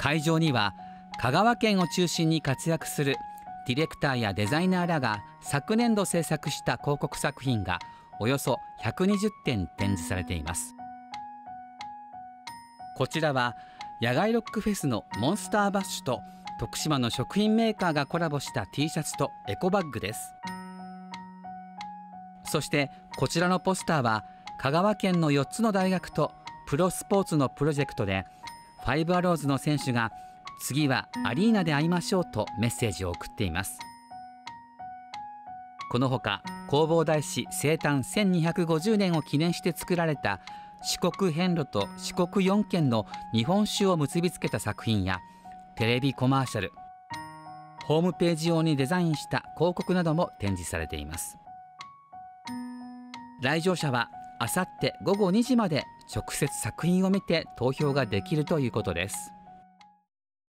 会場には香川県を中心に活躍するディレクターやデザイナーらが昨年度制作した広告作品がおよそ120点展示されています。こちらは野外ロックフェスのモンスターバッシュと徳島の食品メーカーがコラボした T シャツとエコバッグです。そしてこちらのポスターは香川県の4つの大学とプロスポーツのプロジェクトでファイブアローズの選手が次はアリーナで会いましょうとメッセージを送っています。このほか弘法大師生誕1250年を記念して作られた四国遍路と四国4県の日本酒を結びつけた作品やテレビコマーシャルホームページ用にデザインした広告なども展示されています。来場者はあさって午後2時まで直接作品を見て投票ができるということです。